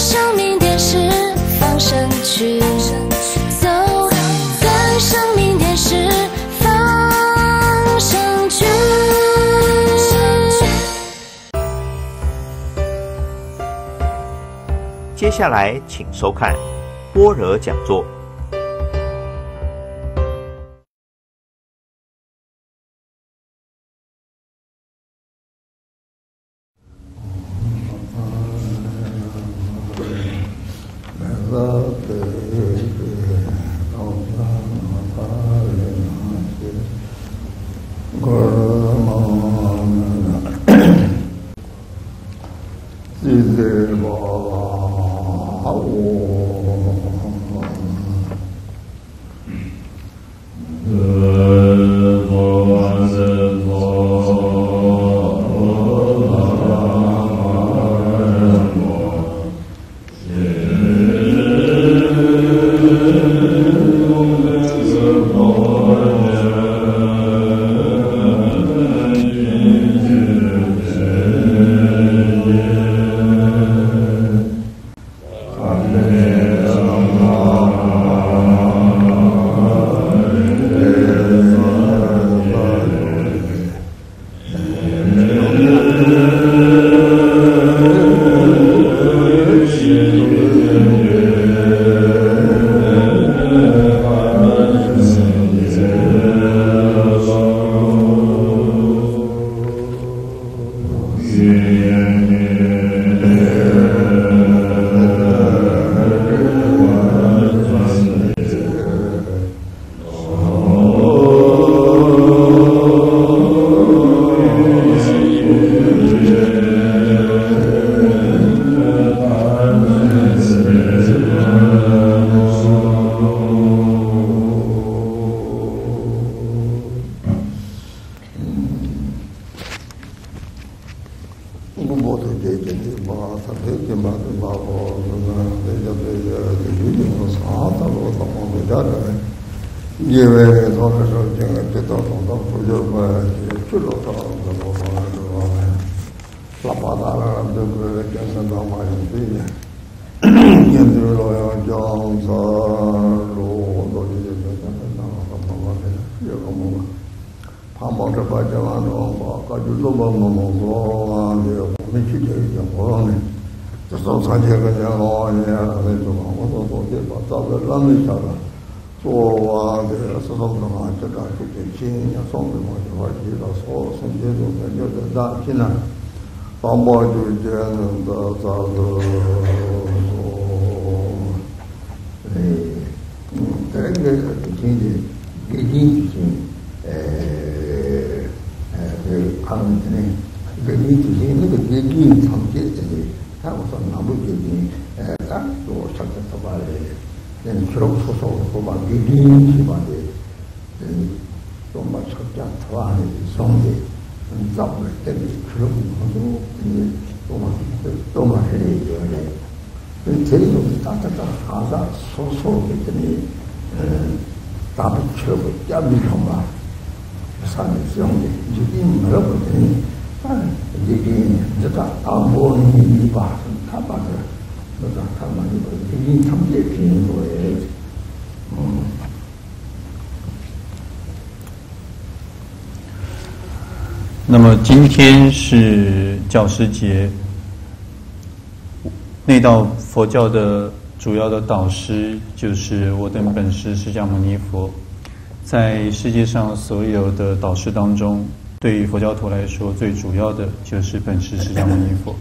生命电视放声去，走在生命电视放声去。接下来，请收看般若讲座。那么今天是教师节，内道佛教的主要的导师就是我等本师释迦牟尼佛。在世界上所有的导师当中，对于佛教徒来说，最主要的就是本师释迦牟尼佛。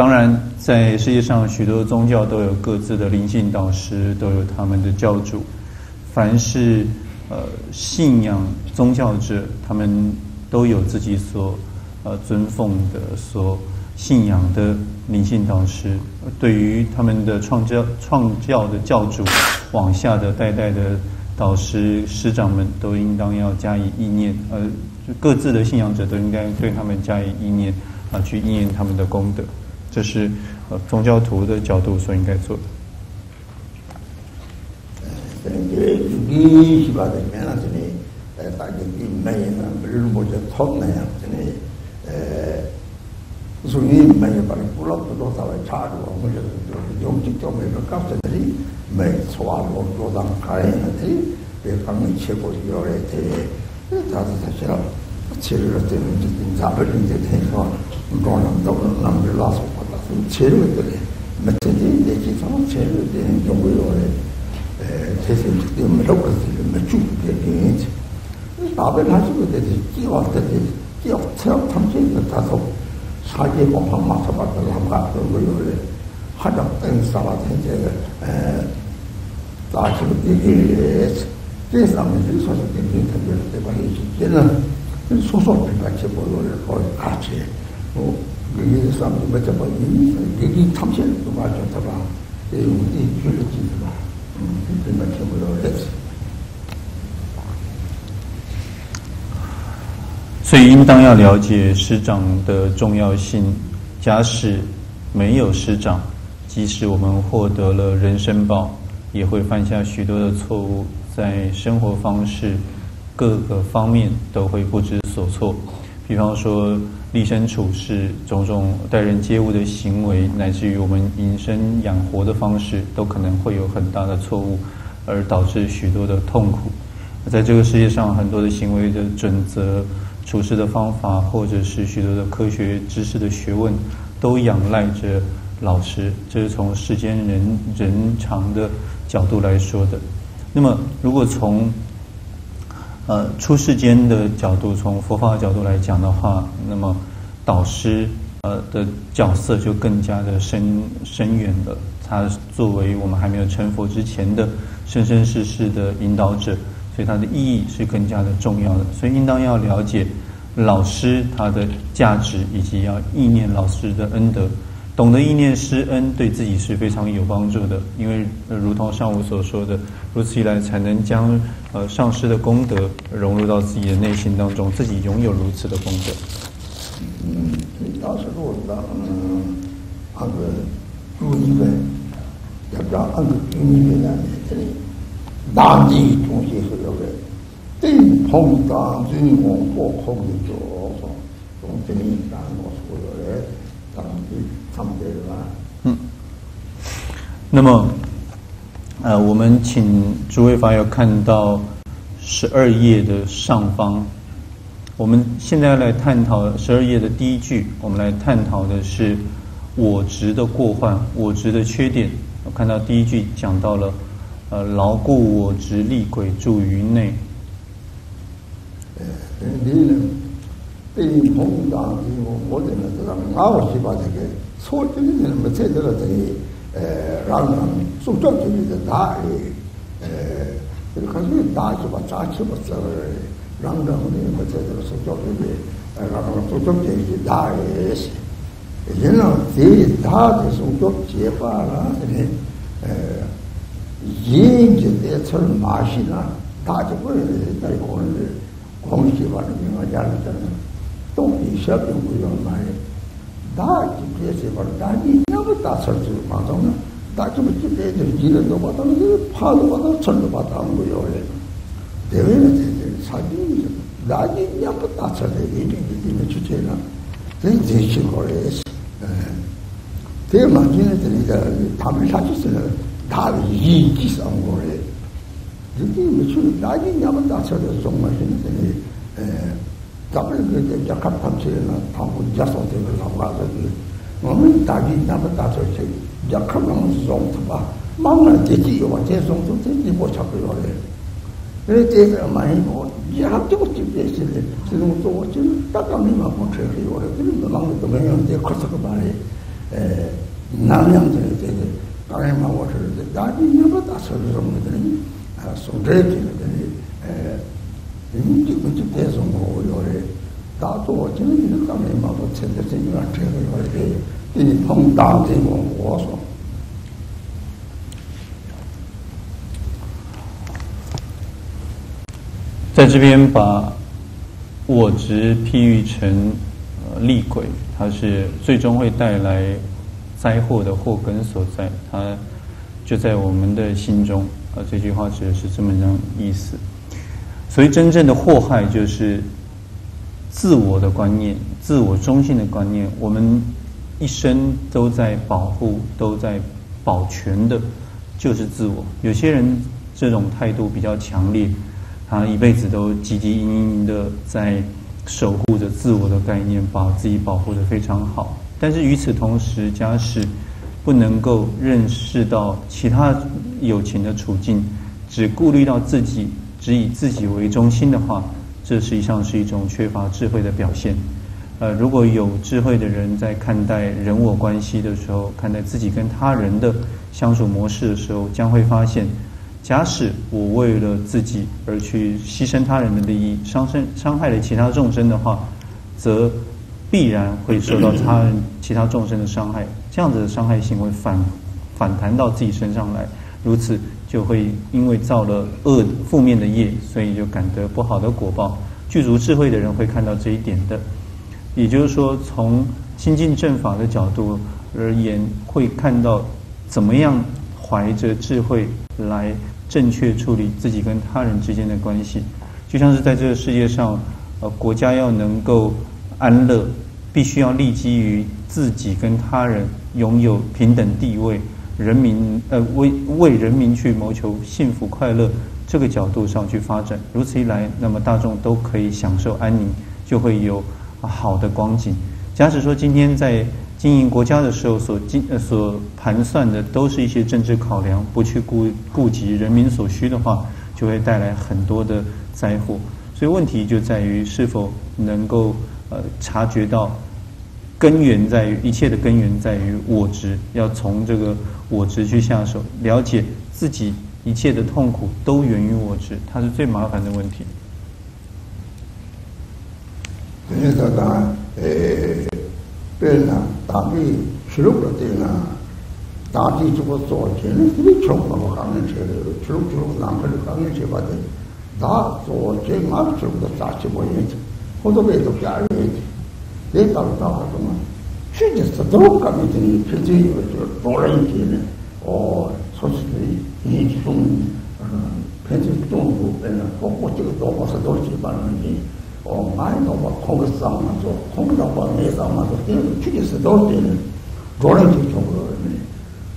当然，在世界上许多宗教都有各自的灵性导师，都有他们的教主。凡是呃信仰宗教者，他们都有自己所呃尊奉的、所信仰的灵性导师。对于他们的创教创教的教主，往下的代代的导师师长们，都应当要加以意念。呃，各自的信仰者都应该对他们加以意念，啊，去意念他们的功德。这是呃宗教徒的角度所应该做的。 체류가 되는 잡을인데 대해서 이거는 또 남들 와서 받아서 체류들이 맞든지 내지 좀 체류되는 정보를 에 대신 때문에 그렇게 맞추게 되는지 밥을 가지고 되지 끼어 때 끼어 체험 탐색을 다서 사기 공방 맞춰 받으러 한 가지고 요래 하다 땡 사와 현재 에 다시 이게 그래서 아무리 소속된 게 되게 되게 되는 소속된같이보여를거같이뭐여기사람들몇번여기탐실도맞았다가이이줄을지다음그렇게보여를所以，应当要了解师长的重要性。假使没有师长，即使我们获得了人生宝，也会犯下许多的错误，在生活方式 各个方面都会不知所措。比方说，立身处世、种种待人接物的行为，乃至于我们营生养活的方式，都可能会有很大的错误，而导致许多的痛苦。在这个世界上，很多的行为的准则。处事的方法，或者是许多的科学知识的学问，都仰赖着老师。这是从世间人人常的角度来说的。那么，如果从呃出世间的角度，从佛法角度来讲的话，那么导师呃的角色就更加的深深远了。他作为我们还没有成佛之前的生生世世的引导者。所以它的意义是更加的重要的，所以应当要了解老师他的价值，以及要意念老师的恩德，懂得意念施恩，对自己是非常有帮助的。因为如同上午所说的，如此一来才能将呃上师的功德融入到自己的内心当中，自己拥有如此的功德。嗯，当时我讲，嗯，那个注意的，要讲那个注意的呢，这里。大地中心是有个顶峰大人文博空的叫说，从这里当我所有的当地他们的吧。嗯。那么，呃，我们请诸位法友看到十二页的上方。我们现在来探讨十二页的第一句，我们来探讨的是我执的过患，我执的缺点。我看到第一句讲到了。呃，牢固我执，厉鬼住于内。呃，你呢？对碰到我，我这个这个，我去把这个 소위 때문에 뭐 제대로 되니 라는 속도 때문에 다 에. 그래서 다지 봐 자치 봐 랑랑은 뭐 제대로 속도 때문에 라는 속도 때문에 다 에. 얘는 제 다지 속도 제파라 에. 이제 대철 마시나 다지 뭐 달고 공시 받는 거 알잖아. 또 이셔도 무슨 말이야. 다 기대세 바로 다니 너무 다 설치 맞아요. 다좀 기대들 지는 거 봐도 파도 봐도 천도 봐도 안 보여 원래. 대회는 사진이 나지 냐고 다 설치 이게 이게 주제나. 된 제시 거래스. 대 맞기는 되니까 답을 찾으세요. 답이 이기 싸운 거래. 이게 무슨 나지 냐고 다 설치 정말 힘드네. 에 kāpā yā kāp kāpchē yā tāngu jāsā tē yā tāngwā rā yā ngā mī tāgī nāpa tāchā chē yā kāp ngā zhōng tā pā mā ngā tē chī yō wā tē zhōng tō tē nī bō chā pā yō rē rē tē kā mā yī bō yā hāp tē bō chī pē chē rē chē rō tō wā chē tā kā mī mā pō chē rē yō rē tē rī mā ngā tō mē yā tē khā sā kā pā rē nā yā tē rē tē rē kā rē mā wā chē rē tē tāgī nāpa tāchā yā zhōng tē rē sōng rē tē rē 嘛，我是大地那么大车子什么的呢？啊，送这些的呢，呃，你就别送我要的，大多今天当然嘛，我现在这个车子要的，给碰大的我我说，在这边把我执譬喻成厉鬼，它是最终会带来。灾祸的祸根所在，它就在我们的心中。啊，这句话指的是这么样意思。所以，真正的祸害就是自我的观念、自我中心的观念，我们一生都在保护、都在保全的，就是自我。有些人这种态度比较强烈，他一辈子都汲汲营营的在守护着自我的概念，把自己保护的非常好。但是与此同时，假使不能够认识到其他友情的处境，只顾虑到自己，只以自己为中心的话，这实际上是一种缺乏智慧的表现。呃，如果有智慧的人在看待人我关系的时候，看待自己跟他人的相处模式的时候，将会发现，假使我为了自己而去牺牲他人的利益，伤身伤害了其他众生的话，则必然会受到他人其他众生的伤害。这样子的伤害行为反反弹到自己身上来，如此就会因为造了恶负面的业，所以就感得不好的果报。具足智慧的人会看到这一点的，也就是说，从亲近正法的角度而言，会看到怎么样怀着智慧来正确处理自己跟他人之间的关系。就像是在这个世界上，呃，国家要能够安乐。必须要立基于自己跟他人拥有平等地位，人民呃为为人民去谋求幸福快乐这个角度上去发展，如此一来，那么大众都可以享受安宁，就会有好的光景。假使说今天在经营国家的时候所经呃所盘算的都是一些政治考量，不去顾顾及人民所需的话，就会带来很多的灾祸。所以问题就在于是否能够。呃，察觉到根源在于一切的根源在于我执，要从这个我执去下手，了解自己一切的痛苦都源于我执，它是最麻烦的问题。等于说讲，呃，别人大地吃肉了的呢，大地如果做钱，你吃肉我刚能吃的，吃肉吃肉哪个是刚能吃吧的？大做钱俺吃不到大吃不厌。好多辈都家人 lē tāng tā wā tō mā shū jī sā tō kā mī tī nī pī tī yī wā tō tō rā yī kī nē o sō sī tī yī jī sōng pī tī tō ngū pē nā tō kō chī kā tō kō sā tō chī pā rā nī o mā yī tō wā tō kā sā mā tō tō kā wā mē sā mā tō tī shū jī sā tō tī nē tō rā yī chō rā nē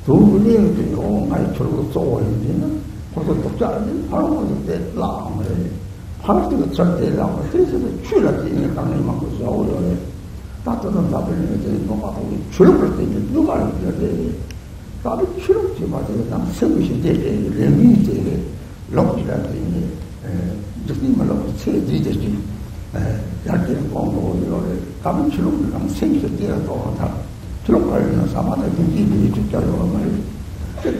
tō kū nī yī tī o mā yī chō rā tō wā yī tī nā kō tō tō chā nī pā rā kō tē lā mā rā yī pā rā tī kā chā tē lā mā tī sā tī chū rā tī nī kā nī mā kō sā wā yā 따뜻한 답을 이제 도마도 줄을 때 이제 누가 알는데 답이 줄을 때 맞아요. 남 생기시 때 레미 때 럭이라는 게 저기 말로 체지지 에 약게 공부 이거를 답은 줄을 남 생기시 때라고 다 줄을 걸는 사마다 비기비 진짜로 말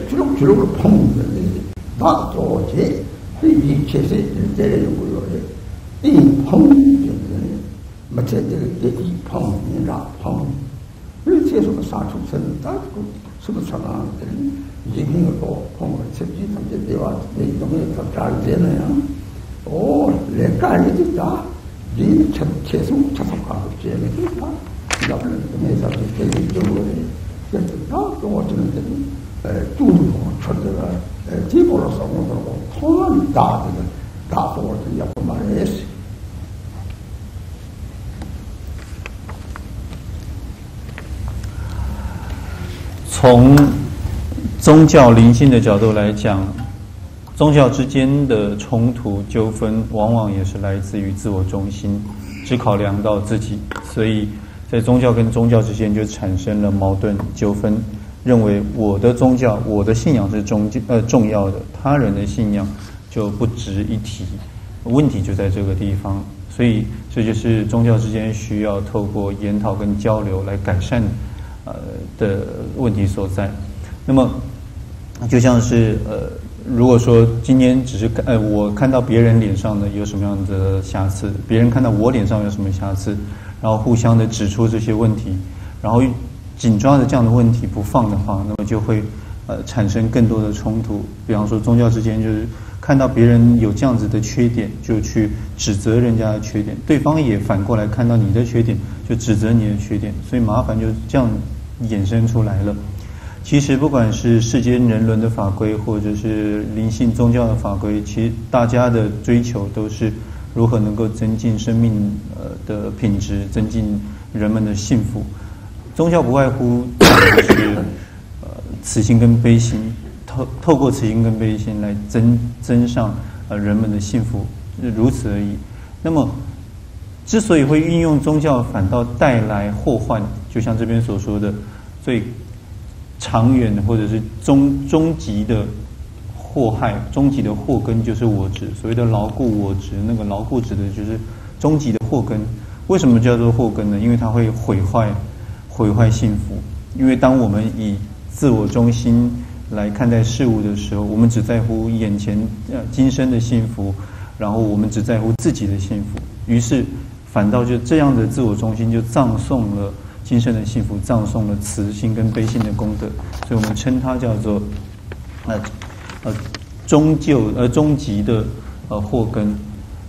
줄을 줄을 펑는데 나도 제 이게 제세 때려요. 이 펑. 没在这个这一碰一让碰，而且什么杀出生，大个什么什么的，一定要多碰个吃鸡他们这地方，那东西他干这那样，哦，连干也就干，你吃吃什么吃什么这个地方，要不然没啥子这里就我的，这是大多我只能这里，呃，注重出这个。呃，基本上生活中，很大的大伙子也不蛮认识。 从宗教灵性的角度来讲，宗教之间的冲突纠纷，往往也是来自于自我中心，只考量到自己，所以在宗教跟宗教之间就产生了矛盾纠纷。认为我的宗教、我的信仰是重呃重要的，他人的信仰就不值一提。问题就在这个地方，所以这就是宗教之间需要透过研讨跟交流来改善的呃的问题所在。那么，就像是呃，如果说今天只是看呃我看到别人脸上的有什么样的瑕疵，别人看到我脸上有什么瑕疵，然后互相的指出这些问题，然后。紧抓着这样的问题不放的话，那么就会呃产生更多的冲突。比方说宗教之间，就是看到别人有这样子的缺点，就去指责人家的缺点；对方也反过来看到你的缺点，就指责你的缺点。所以麻烦就这样衍生出来了。其实不管是世间人伦的法规，或者是灵性宗教的法规，其实大家的追求都是如何能够增进生命呃的品质，增进人们的幸福。宗教不外乎是呃慈心跟悲心，透透过慈心跟悲心来增增上呃人们的幸福，如此而已。那么，之所以会运用宗教，反倒带来祸患，就像这边所说的，最长远或者是终终极的祸害，终极的祸根就是我执。所谓的牢固我执，那个牢固指的就是终极的祸根。为什么叫做祸根呢？因为它会毁坏。毁坏幸福，因为当我们以自我中心来看待事物的时候，我们只在乎眼前呃今生的幸福，然后我们只在乎自己的幸福，于是反倒就这样的自我中心就葬送了今生的幸福，葬送了慈心跟悲心的功德，所以我们称它叫做呃呃终究呃终极的呃祸根。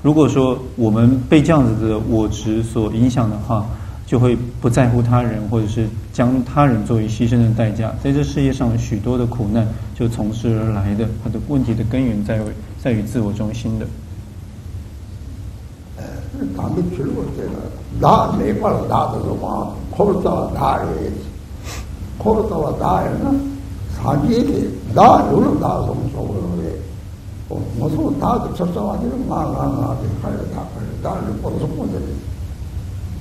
如果说我们被这样子的我执所影响的话，就会不在乎他人，或者是将他人作为牺牲的代价，在这世界上许多的苦难就从事而来的。他的问题的根源在于在于自我中心的。呃，咱们去过这个拿没法拿的话，考虑到大人，考虑到了大人呢，长期的拿有了拿什么所谓的，我我说拿的出手啊，就是拿拿的，还是拿还是拿的，不是我的。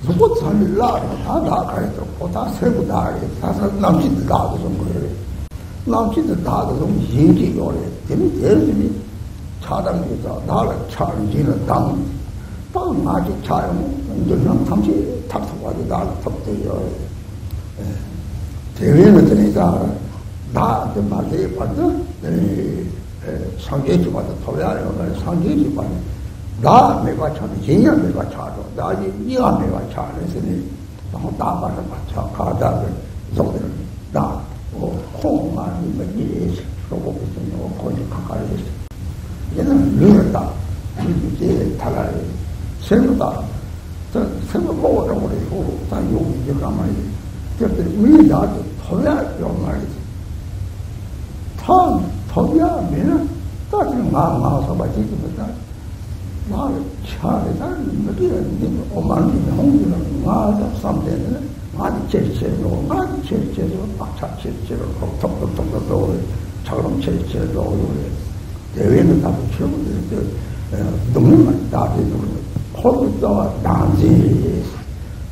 누구 참이 라.다 나가서 보다 세고 나가게 사서 남진도 나도 좀 그래 남진도 나도 좀 얘기 요래. 되면 되지 차단해서 나를 차리는 당. 빵마지 차용 이제는 잠시 탑서 와도 나를 탑대요. 대회는 되니까 나한테 말해 봤어 네. 상계지 봐도 더야 상계지 봐도 dā mīpa chāni, yīnyā mīpa chāni, dā yīyā mīpa chāni, sīni dāng dā pārā mā chā, kā dā rī, zōg rī, dā, o khōng mā rī mā yī yī shī, rō bō bī sīni, o khōng yī kā kā rī shī. Yīnā mī rī dā, mī bī jī yī tā rā rī, sī rī dā, sī rī bō rō rī, hō rō, dā yō mī yī kā mā yī, tī rī mī dā rī, tō yā yō mā rī, tā, tō yā mī rī, dā rī ngā ngā sā bā jī kī bī dā rī, 말을 차에 나는 뭐야 네 엄마는 혼자 나가 삼대네 많이 제제로 많이 제제로 아차 제제로 톡톡톡톡 저런 제제로 대회는 다 처음 너무 많다 되는 거기서 단지.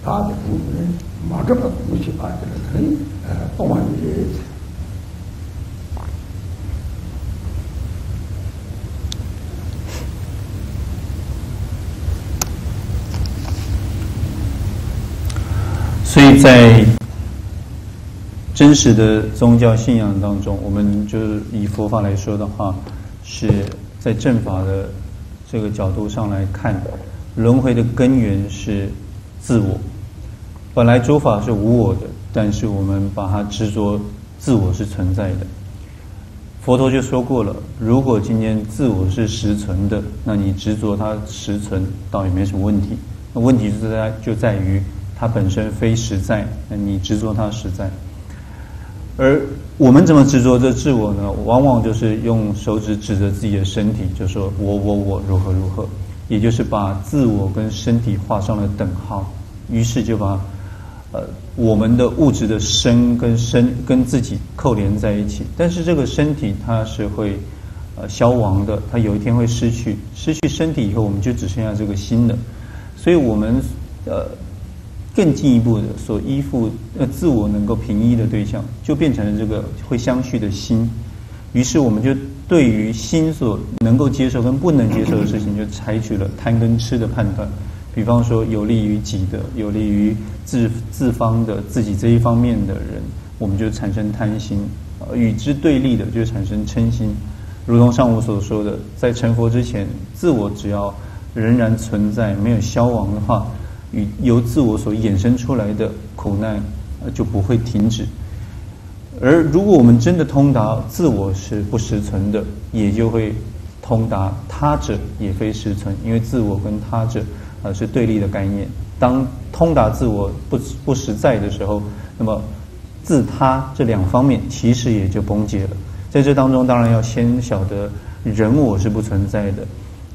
다들 부분에 맞아 무시 받으려니 또 많이. 所以在真实的宗教信仰当中，我们就是以佛法来说的话，是在正法的这个角度上来看，轮回的根源是自我。本来诸法是无我的，但是我们把它执着自我是存在的。佛陀就说过了，如果今天自我是实存的，那你执着它实存倒也没什么问题。那问题就在就在于。它本身非实在，那你执着它实在。而我们怎么执着这自我呢？往往就是用手指指着自己的身体，就说我我我如何如何，也就是把自我跟身体画上了等号，于是就把呃我们的物质的身跟身跟自己扣连在一起。但是这个身体它是会呃消亡的，它有一天会失去，失去身体以后，我们就只剩下这个心了。所以我们呃。更进一步的所依附呃自我能够平依的对象，就变成了这个会相续的心。于是我们就对于心所能够接受跟不能接受的事情，就采取了贪跟痴的判断。比方说有利于己的、有利于自自方的自己这一方面的人，我们就产生贪心；与之对立的就产生嗔心。如同上午所说的，在成佛之前，自我只要仍然存在，没有消亡的话。与由自我所衍生出来的苦难，呃就不会停止。而如果我们真的通达自我是不实存的，也就会通达他者也非实存，因为自我跟他者呃是对立的概念。当通达自我不不实在的时候，那么自他这两方面其实也就崩解了。在这当中，当然要先晓得人我是不存在的，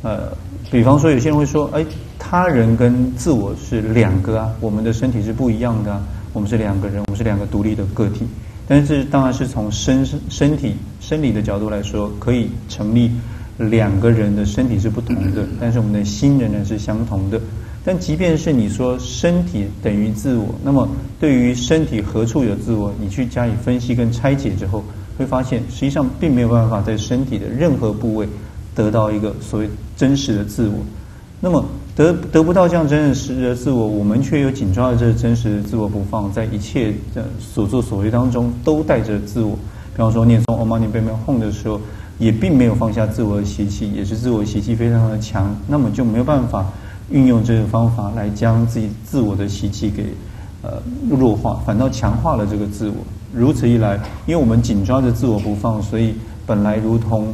呃。比方说，有些人会说，哎，他人跟自我是两个啊，我们的身体是不一样的啊，我们是两个人，我们是两个独立的个体。但是，当然是从身身体生理的角度来说，可以成立两个人的身体是不同的，但是我们的心仍然是相同的。但即便是你说身体等于自我，那么对于身体何处有自我，你去加以分析跟拆解之后，会发现实际上并没有办法在身体的任何部位得到一个所谓真实的自我。那么得得不到这样真实的自我，我们却又紧抓着这真实的自我不放，在一切的所作所为当中都带着自我。比方说念诵 Om Mani Padme Hum 的时候，也并没有放下自我的习气，也是自我习气非常的强，那么就没有办法。运用这个方法来将自己自我的习气给呃弱化，反倒强化了这个自我。如此一来，因为我们紧抓着自我不放，所以本来如同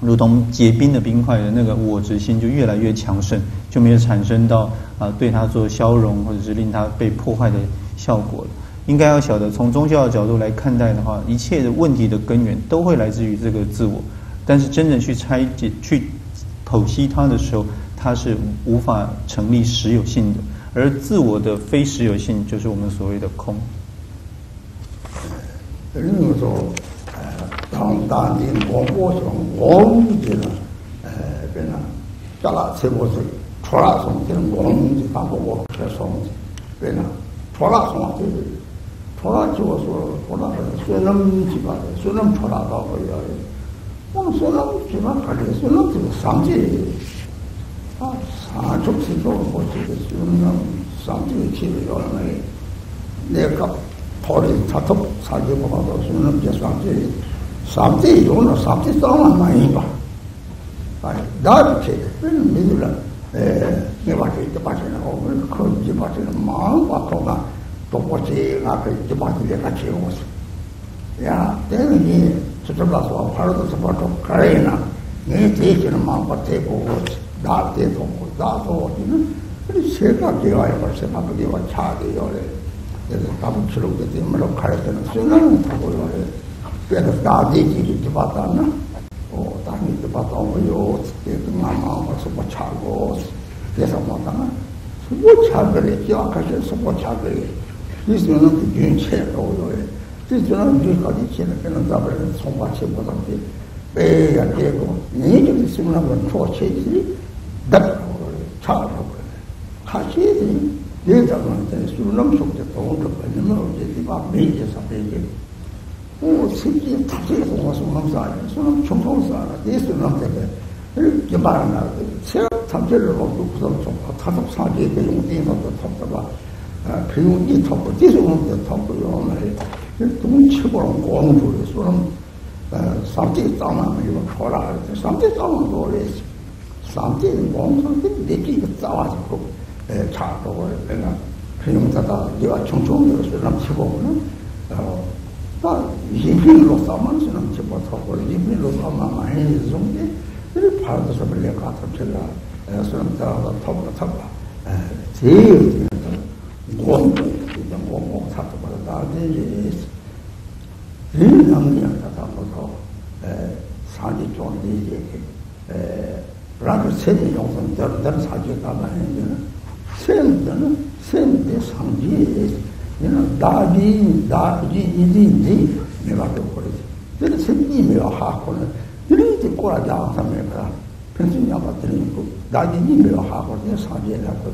如同结冰的冰块的那个我执心就越来越强盛，就没有产生到啊对它做消融或者是令它被破坏的效果了。应该要晓得，从宗教的角度来看待的话，一切的问题的根源都会来自于这个自我。但是真正去拆解、去剖析它的时候，它是无法成立实有性的，而自我的非实有性就是我们所谓的空。另一 당당히 공부서 공부지는 에 변화 잘라 세보서 초라서 되는 공부지 바보고 그래서 변화 초라서 되는 초라 지워서 초라서 쇠는 집안에 쇠는 초라다고 해야 해. 뭐 쇠는 집안 가게 쇠는 그 상지 아 사족식도 못 지겠으면 상지 치료 요런에 내가 버린 자톱 사지 먹어서 쇠는 제 상지 samti yonu samti sama na yinba ay dar che ben minula eh ne va che te pache na o ko ji pache na ma pa to na to po che na pe ji pache le ka che os ya te ni se te la so pa ro se pa to kare na ne te che na ma pa te ko os dar te to ko da to ni na. Ni se ka ke wa pa se ma ke wa cha de yo le. Te ta bu chulu ke te ma lo kare te na se na ko yo le. pero da de ki ki ba ta na o ta ni ki ba ta o yo te ma ma ma so ba cha go te sa ma ta na so bo cha de le ki a ka je so bo cha de le ni so na ki yun che ro yo e ti so na ni ka ni che na pe na da ba le so ba che bo ta ti pe ya te go ni ki si na ba cho che ji da cha ro ka che ji ye ta ma te su na so te to ro ba ni ma ro je ti ba me je sa pe je 지 dāp chā rāpa kā shē tē yē tā rā tē sū nām sōk tē tō rāpa nē mā rō tē tē bā mē yē sā pē yē o sē kī tā kē tō wā sū nām sā rā sū nām chōng chōng sā rā tē sū nām tē kē yē bā rā nā sē tā kē rā rō tō kū sā rā chōng kā tā tō sā kē kē yōng tē nā tō tō tā bā pē yōng yī tō kō tē sū nām tē tō kō yō mā rē yē tō mō chē kō rā ngō ngō rē sū nām sā kē tā mā mā yō kō rā rē sā kē tā mā rō rē sī 상대 공상대 내기 싸워지고 에 차도 내가 그용자다 내가 총총으로 사람 치고는 어 다 이민으로 싸만 사람 치고 타고 이민으로 싸만 많이 좀데 그 파도서 벌레 같은 제가 에 사람 따라 타고 타고 에 제일 공부 이런 공부 사도 받아 다들 이 남녀 다 보고 에 사지 좀 이제 에 rāka sēni yōngsāng dhār dhār sācī kāpa hēn yōna sēni dhāna sēni dhē sāngcī yēsi yōna dājī, you know da di da di di di me va to por eso pero se ni me va ha con pero te cora da sa me va pensé ya va tener un poco da di ni me va ha por eso sabía la por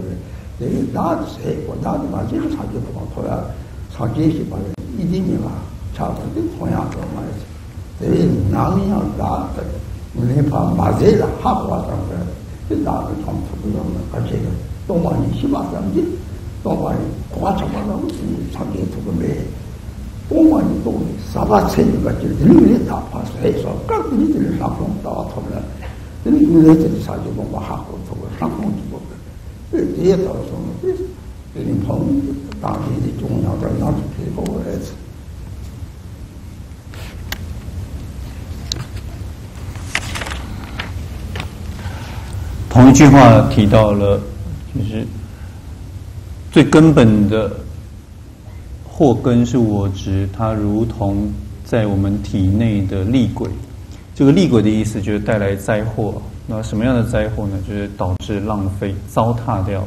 de da se o da de más yo sabía por todo ya sabía que para y di me va chao de coña por más de na mi ya da ne pa ma de la ha por eso da de tom tu yo me caché 东莞你起码咱们这동반이 과정하고 상계 두고매 동반이 또 사바체니 같이 들리는 다 봐서 해서 깍들이 들을 상품 나와 터면 들이 물레들이 사지 뭐 하고 두고 상품 주고 그 뒤에 따라서 이 펑, 당연히 중요하다 나도 필요고 해서 同一句话提到了，就是 最根本的祸根是我执，它如同在我们体内的厉鬼。这个厉鬼的意思就是带来灾祸，那什么样的灾祸呢？就是导致浪费、糟蹋掉。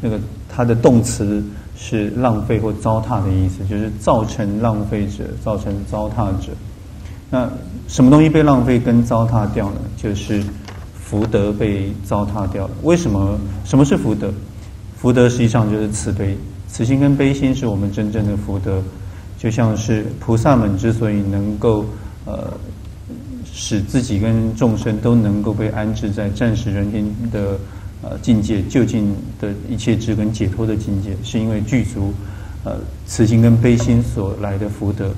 那个它的动词是浪费或糟蹋的意思，就是造成浪费者，造成糟蹋者。那什么东西被浪费跟糟蹋掉呢？就是福德被糟蹋掉了。为什么？什么是福德？福德实际上就是慈悲，慈心跟悲心是我们真正的福德。就像是菩萨们之所以能够呃使自己跟众生都能够被安置在暂时人间的呃境界就近的一切智跟解脱的境界，是因为具足呃慈心跟悲心所来的福德。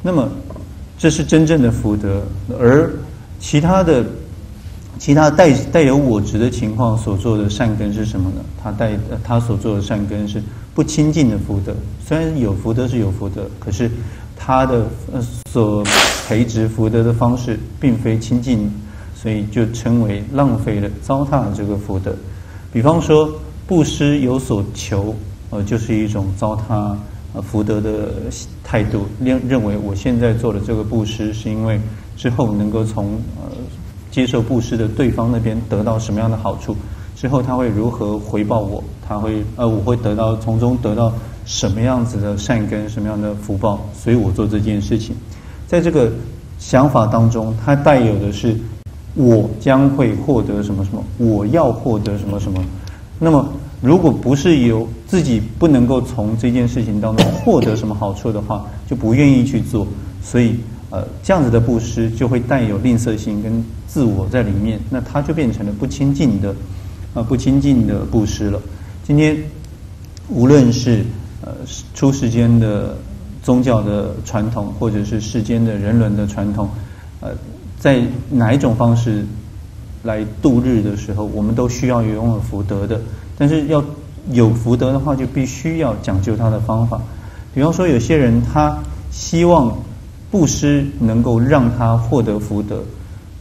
那么这是真正的福德，而其他的其他带带有我执的情况所做的善根是什么呢？他带他所做的善根是。不亲近的福德，虽然有福德是有福德，可是他的呃所培植福德的方式并非亲近，所以就称为浪费了、糟蹋了这个福德。比方说布施有所求，呃，就是一种糟蹋呃福德的态度，认认为我现在做的这个布施是因为之后能够从呃接受布施的对方那边得到什么样的好处。之后他会如何回报我？他会呃，我会得到从中得到什么样子的善根，什么样的福报？所以我做这件事情，在这个想法当中，它带有的是我将会获得什么什么，我要获得什么什么。那么，如果不是有自己不能够从这件事情当中获得什么好处的话，就不愿意去做。所以，呃，这样子的布施就会带有吝啬心跟自我在里面，那它就变成了不亲近的。啊，不亲近的布施了。今天无论是呃出世间的宗教的传统，或者是世间的人伦的传统，呃，在哪一种方式来度日的时候，我们都需要拥有福德的。但是要有福德的话，就必须要讲究它的方法。比方说，有些人他希望布施能够让他获得福德。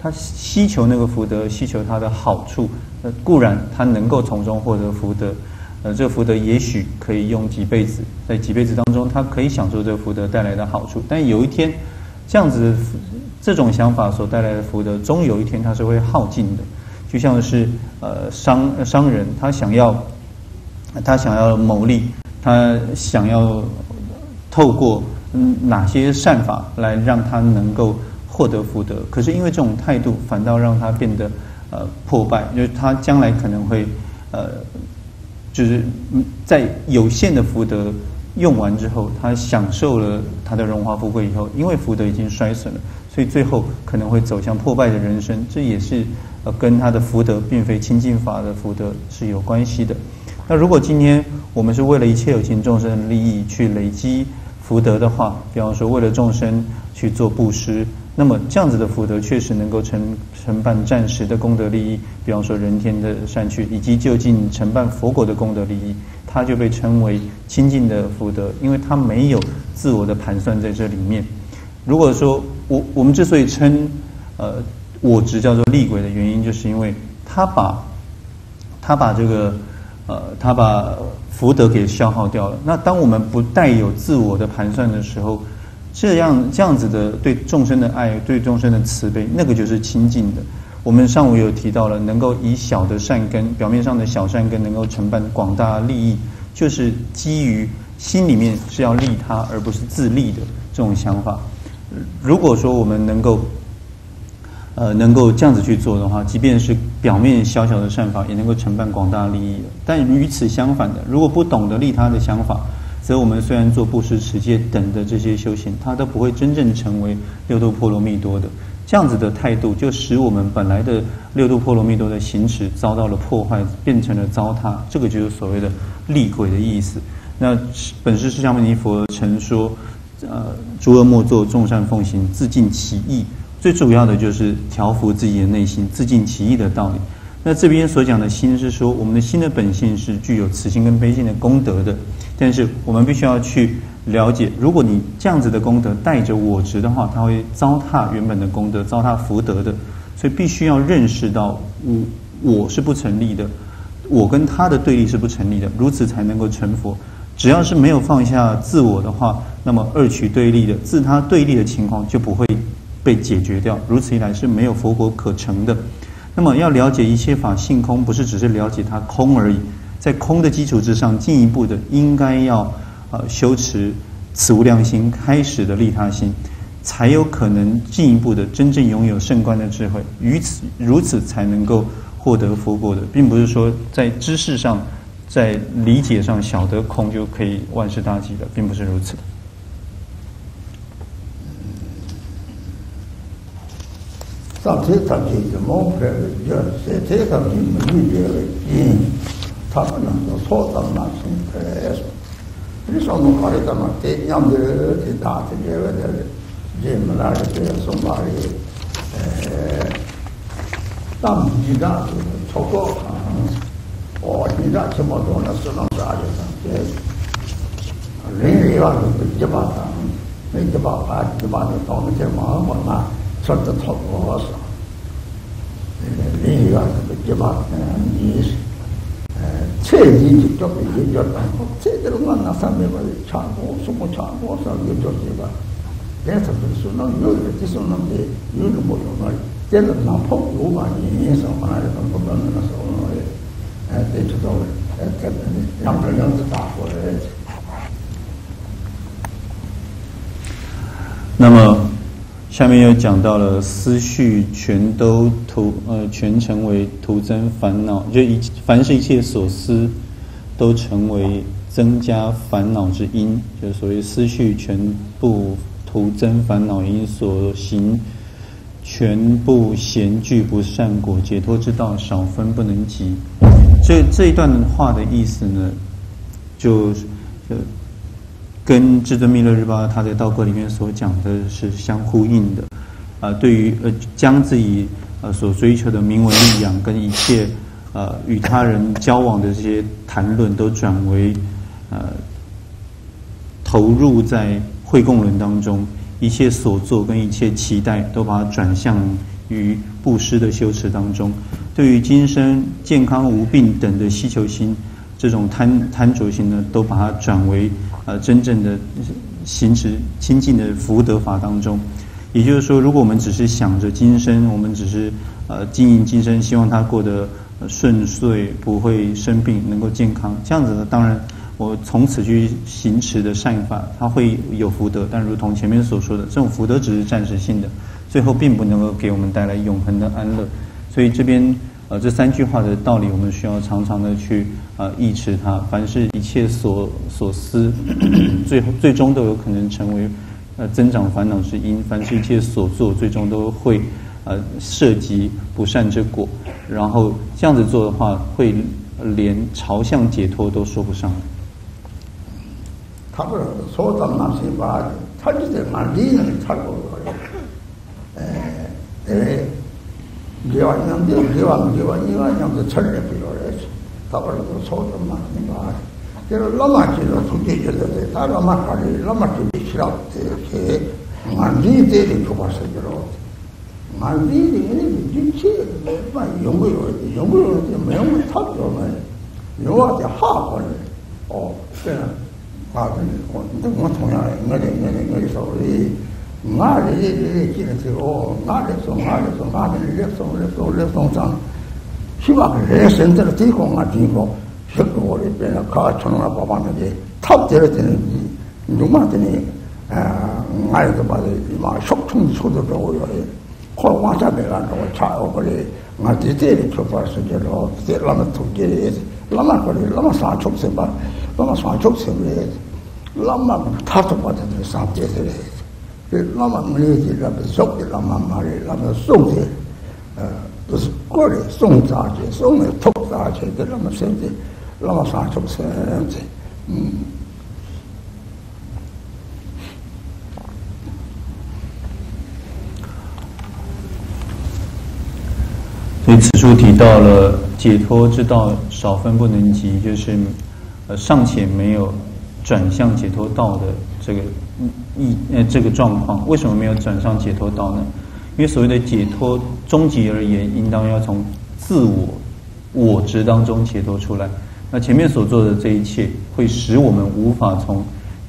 他希求那个福德，希求他的好处，呃，固然他能够从中获得福德，呃，这个福德也许可以用几辈子，在几辈子当中，他可以享受这个福德带来的好处。但有一天，这样子这种想法所带来的福德，终有一天它是会耗尽的。就像是呃商商人，他想要他想要牟利，他想要透过嗯哪些善法来让他能够。获得福德，可是因为这种态度，反倒让他变得呃破败，就是他将来可能会呃，就是在有限的福德用完之后，他享受了他的荣华富贵以后，因为福德已经衰损了，所以最后可能会走向破败的人生。这也是呃跟他的福德并非清净法的福德是有关系的。那如果今天我们是为了一切有情众生的利益去累积福德的话，比方说为了众生去做布施。那么这样子的福德确实能够承承办暂时的功德利益，比方说人天的善趣，以及就近承办佛国的功德利益，它就被称为清净的福德，因为它没有自我的盘算在这里面。如果说我我们之所以称呃我执叫做厉鬼的原因，就是因为他把他把这个呃他把福德给消耗掉了。那当我们不带有自我的盘算的时候，这样这样子的对众生的爱，对众生的慈悲，那个就是亲近的。我们上午有提到了，能够以小的善根，表面上的小善根，能够承办广大利益，就是基于心里面是要利他，而不是自利的这种想法。如果说我们能够，呃，能够这样子去做的话，即便是表面小小的善法，也能够承办广大利益。但与此相反的，如果不懂得利他的想法，则我们虽然做布施、持戒等的这些修行，它都不会真正成为六度波罗蜜多的。这样子的态度，就使我们本来的六度波罗蜜多的行持遭到了破坏，变成了糟蹋。这个就是所谓的厉鬼的意思。那本师释迦牟尼佛曾说：“呃，诸恶莫作，众善奉行，自尽其意。”最主要的就是调伏自己的内心，自尽其意的道理。那这边所讲的心是说，我们的心的本性是具有慈心跟悲心的功德的。但是我们必须要去了解，如果你这样子的功德带着我执的话，它会糟蹋原本的功德，糟蹋福德的。所以必须要认识到，我我是不成立的，我跟他的对立是不成立的，如此才能够成佛。只要是没有放下自我的话，那么二取对立的自他对立的情况就不会被解决掉。如此一来是没有佛果可成的。那么要了解一切法性空，不是只是了解它空而已，在空的基础之上，进一步的应该要呃修持此无量心，开始的利他心，才有可能进一步的真正拥有圣观的智慧，于此如此才能够获得佛果的，并不是说在知识上、在理解上晓得空就可以万事大吉的，并不是如此的。上天上去就冇出来，要在天上去没理解的，嗯， 사람은 소담나 숨그래서 그래서 뭐 말했다만 대념들 대다 되게 제물아를 그래서 말이 에 담기가 저거 어 네가 정말 돈았어 나서 레이와 잡아다 내 잡아다 잡아다 돈을 좀 하거나 저도 저거 와서. 레이와 잡아다 이스 tsé yé ché chó pé yé chó pá tsé té rung ngá sá mé bá chá ngó só ngó chá ngó sá yé chó ché bá té sá pé sú ná yó yé tí sú ná mé yó yó mó yó ngá té lá ná phó yó bá yé yé sá ngá rá rá ngó bá ná sá ngó yé té chó tó yé té yáng rá yáng tá hó yé 那么下面又讲到了思绪全都徒呃全成为徒增烦恼，就一凡是一切所思，都成为增加烦恼之因，就所谓思绪全部徒增烦恼因所行，全部闲具不善果，解脱之道少分不能及。这这一段话的意思呢，就就。跟至尊弥勒日巴他在道歌里面所讲的是相呼应的，啊，对于呃将自己呃所追求的名闻利养跟一切呃与他人交往的这些谈论，都转为呃投入在会供轮当中，一切所做跟一切期待，都把它转向于布施的修持当中。对于今生健康无病等的希求心，这种贪贪着心呢，都把它转为。呃，真正的行持清净的福德法当中，也就是说，如果我们只是想着今生，我们只是呃经营今生，希望他过得顺遂，不会生病，能够健康，这样子呢，当然我从此去行持的善法，它会有福德。但如同前面所说的，这种福德只是暂时性的，最后并不能够给我们带来永恒的安乐。所以这边。呃，这三句话的道理，我们需要常常的去呃意持它。凡是一切所所思，最后最终都有可能成为呃增长烦恼之因。凡是一切所做，最终都会呃涉及不善之果。然后这样子做的话，会连朝向解脱都说不上。他不是说到那些吧，他就在那里，他过来，哎哎。lewa nyamde, lewa lewa nyewa nyamde challe pilo rechi. Tabar to soto mati nga ari. Tero lama chilo tuti chilo te, ta lama kari, lama chili shirab te, ke ngandi te di kubasa jiro. Ngandi di ngini di jinchi, ma yungu yore, yungu yore te, ma yungu tab yo ma, yunga te ha kore. O, tena, ma tena, nga tena, nga tena, nga tena, nga tena, nga tena, ngā rī rī rī rī jī rī sī o ngā rī sō ngā rī sō ngā rī rī sō rī sō rī sō sāng shī wā rī rī sēn tē rī tī kō ngā tī kō shī kō rī bē nā kā chō ngā bā bā nā jī tāp tē rī tē nī nū mā tē nī ngā rī tō bā rī mā shok chōng sō tō rō rō rī kō wā chā bē rā rō chā o rī ngā tē tē rī chō pā sō jī rō tē lā mā tō jī rī lā mā kō rī lā mā sā chok sē bā lā mā sā chok sē rī lā mā tā tō bā tē rī sā tē rī 这那么没有这个送的那么嘛的，那么送的，呃，都是过来送杂去，送的托杂去的那么现在，那么三种现在，嗯。所以此处提到了解脱之道少分不能及，就是呃尚且没有转向解脱道的这个。一呃，这个状况为什么没有转上解脱道呢？因为所谓的解脱，终极而言，应当要从自我我执当中解脱出来。那前面所做的这一切，会使我们无法从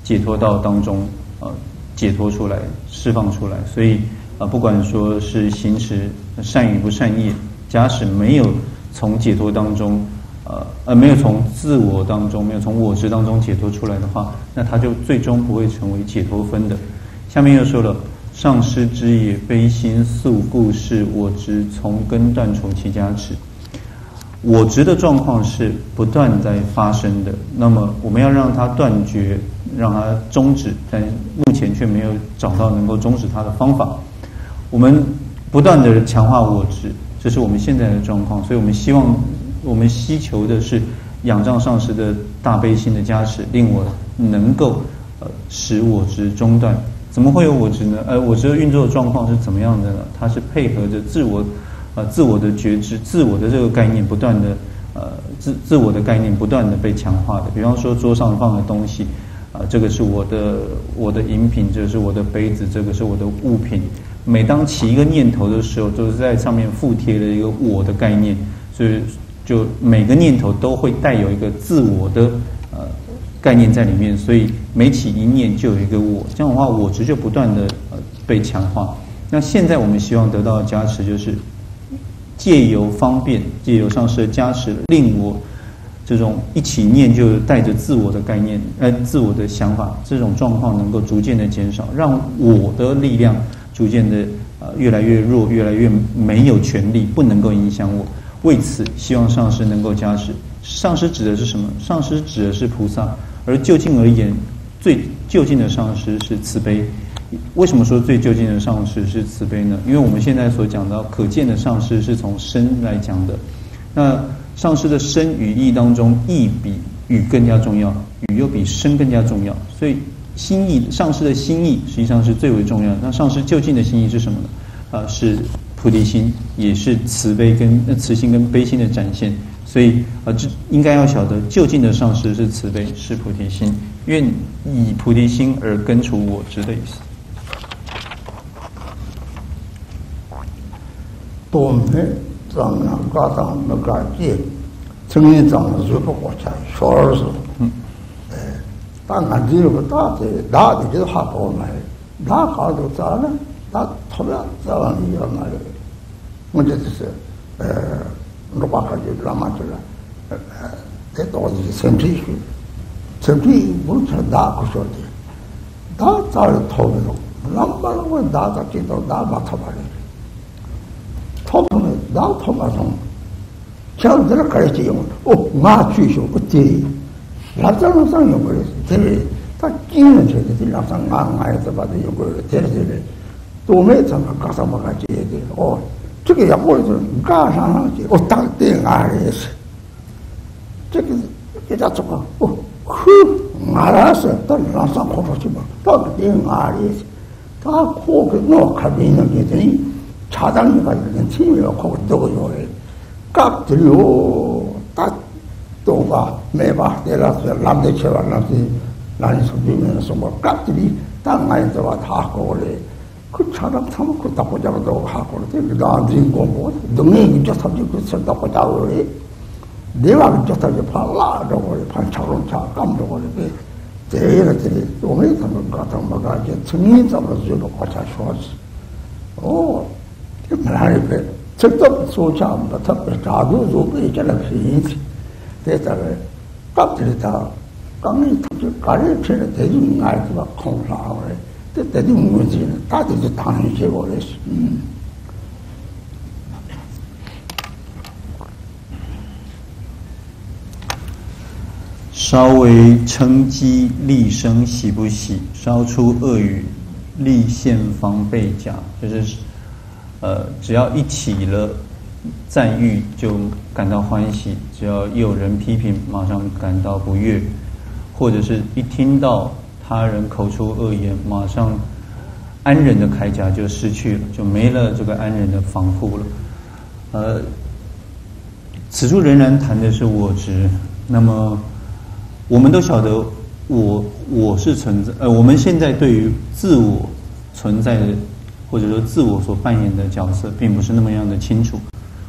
解脱道当中呃解脱出来、释放出来。所以啊，不管说是行持善与不善业，假使没有从解脱当中，呃呃，没有从自我当中，没有从我执当中解脱出来的话，那他就最终不会成为解脱分的。下面又说了，上师之也，悲心素故事，我执从根断从其加持。我执的状况是不断在发生的，那么我们要让它断绝，让它终止，但目前却没有找到能够终止它的方法。我们不断的强化我执，这是我们现在的状况，所以我们希望，我们希求的是仰仗上师的大悲心的加持，令我能够呃使我执中断。怎么会有我执呢？呃，我执的运作的状况是怎么样的呢？它是配合着自我。呃，自我的觉知，自我的这个概念不断的，呃，自自我的概念不断的被强化的。比方说，桌上放的东西，啊，这个是我的我的饮品，这是我的杯子，这个是我的物品。每当起一个念头的时候，都是在上面附贴了一个我的概念，所以就每个念头都会带有一个自我的呃概念在里面。所以每起一念就有一个我，这样的话，我执就不断的呃被强化。那现在我们希望得到的加持就是。借由方便，借由上师的加持，令我这种一起念就带着自我的概念，呃，自我的想法，这种状况能够逐渐的减少，让我的力量逐渐的呃越来越弱，越来越没有权利，不能够影响我。为此，希望上师能够加持。上师指的是什么？上师指的是菩萨，而就近而言，最就近的上师是慈悲。为什么说最就近的上师是慈悲呢？因为我们现在所讲到可见的上师是从身来讲的，那上师的身与意当中，意比语更加重要，语又比身更加重要，所以心意上师的心意实际上是最为重要。那上师就近的心意是什么呢？啊，是菩提心，也是慈悲跟慈心跟悲心的展现。所以啊，这应该要晓得就近的上师是慈悲，是菩提心，愿以菩提心而根除我执的意思。多没长了，家长那个见，成年长了就不过去，小儿时，哎，当然只有个大的，大的就是好多买，大好多咋了？大 토라 자와니 야마레 문제스 에 로바카지 드라마트라 대도지 센트리 센트리 무차 다 고소데 다 자르 토베로 람바로 다 잡기도 다 막아버려 토는 다 토마서 잘 들어 가야지 용. 오, 나 취쇼 그때 라자로상 용을 제 다 끼는 저기 라상 나 나에서 봐도 용을 데르데 도메 참가 가서 먹어야지 얘기. 어. 저게 약고 좀 가상하지. 어 딱대 알았어. 저게 이다 저거. 어. 그 알았어. 또 나서 걸었지 뭐. 딱대 알았어. 다 코그 너 가비는 게 되니 차단이가 있는 팀이요. 거기 뜨고 요래. 깍 들려. 딱 또가 매바 내라서 남대 제발 남대 난이 소비면서 뭐 깍들이 땅 안에 들어와 다 거래. 그 차장 타먹고 딱 보자고 너 하고 그래 나한테 공부 능력이 이제 삼십 그 선다 보자고 그래 내가 이제 삼십 팔라 그러고 그래 반차로 차 깜짝 그래 대회를 오늘 가면 같은 뭐가 이제 증인 잡아서 주고 과차 좋았어 오 말할 때 직접 소치하면 더 자주 조금 있잖아 피인지 대다를 깍들이다 깡이 특히 가리 피는 대중 알기가空사하고 때 대 这这就问题，大家就达成结果了，是嗯。稍微称机立声喜不喜？稍出恶语，立现防备甲，就是呃，只要一起了赞誉，就感到欢喜；只要有人批评，马上感到不悦，或者是一听到。他人口出恶言，马上安忍的铠甲就失去了，就没了这个安忍的防护了。呃，此处仍然谈的是我执。那么，我们都晓得，我我是存在。呃，我们现在对于自我存在的。或者说，自我所扮演的角色并不是那么样的清楚，